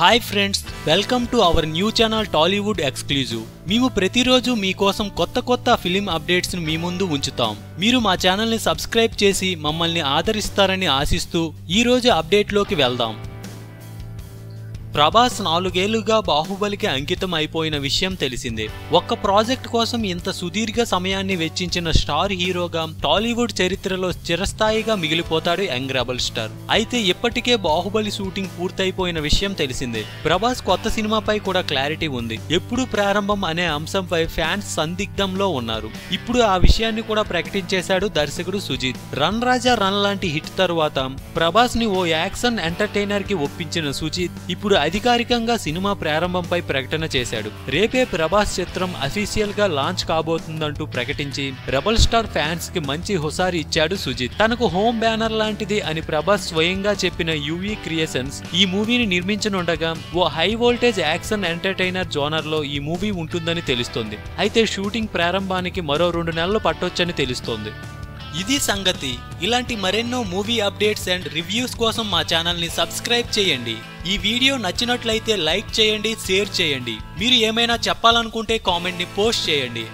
Hi friends welcome to our new channel Tollywood exclusive మేము ప్రతిరోజు మీకోసం కొత్త కొత్త ఫిలిం అప్డేట్స్ను మీ ముందు ఉంచుతాం. మీరు మా ఛానల్ని సబ్స్క్రైబ్ చేసి మమ్మల్ని ఆదరిస్తారని ఆశిస్తూ ఈ రోజు వెళ్దాం. ప్రభాస్ నాలుగేళ్ళుగా బాహుబలికి అంకితం అయిపోయిన విషయం తెలిసిందే. ఒక్క ప్రాజెక్ట్ కోసం ఇంత సుదీర్ఘ సమయాన్ని వెచ్చించిన స్టార్ హీరోగా టాలీవుడ్ చరిత్రలో చిరస్థాయిగా మిగిలిపోతాడు యంగ్ రెబల్ స్టార్. అయితే ఇప్పటికే బాహుబలి షూటింగ్ పూర్తయిపోయిన విషయం తెలిసిందే. ప్రభాస్ కొత్త సినిమాపై కూడా క్లారిటీ ఉంది. ఎప్పుడు ప్రారంభం అనే అంశంపై ఫ్యాన్స్ సందిగ్ధంలో ఉన్నారు. ఇప్పుడు ఆ విషయాన్ని కూడా ప్రకటించేశాడు దర్శకుడు సుజిత్. రన్ రాజా రన్ లాంటి హిట్ తరువాత ప్రభాస్ని ఓ యాక్షన్ ఎంటర్టైనర్కి ఒప్పించిన సుజిత్ ఇప్పుడు అధికారికంగా సినిమా ప్రారంభంపై ప్రకటన చేశాడు. రేపే ప్రభాస్ చిత్రం అఫీషియల్గా లాంచ్ కాబోతుందంటూ ప్రకటించి రెబల్ స్టార్ ఫ్యాన్స్కి మంచి హుసారి ఇచ్చాడు సుజిత్. తనకు హోమ్ బ్యానర్ లాంటిది అని ప్రభాస్ స్వయంగా చెప్పిన యూవీ క్రియేషన్స్ ఈ మూవీని నిర్మించనుండగా ఓ హై వోల్టేజ్ యాక్షన్ ఎంటర్టైనర్ జోనర్లో ఈ మూవీ ఉంటుందని తెలుస్తోంది. అయితే షూటింగ్ ప్రారంభానికి మరో రెండు నెలలు పట్టొచ్చని తెలుస్తోంది. ఇది సంగతి. ఇలాంటి మరెన్నో మూవీ అప్డేట్స్ అండ్ రివ్యూస్ కోసం మా ఛానల్ని సబ్స్క్రైబ్ చేయండి. ఈ వీడియో నచ్చినట్లయితే లైక్ చేయండి షేర్ చేయండి. మీరు ఏమైనా చెప్పాలనుకుంటే కామెంట్ని పోస్ట్ చేయండి.